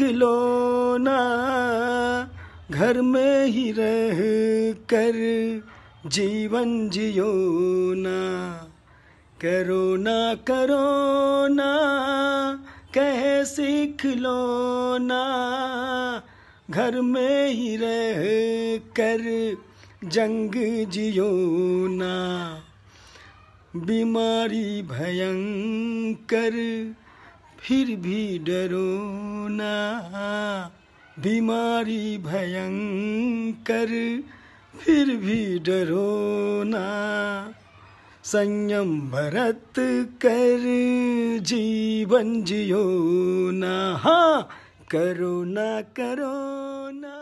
सीख लो ना, घर में ही रह कर जीवन जियो ना। करो ना करो ना, कह सीख लो ना। घर में ही रह कर जंग जियो ना। बीमारी भयंकर फिर भी डरो ना। बीमारी भयंकर, फिर भी डरो ना। संयम भरत कर, जीवन जियो ना। हाँ करो ना करो ना।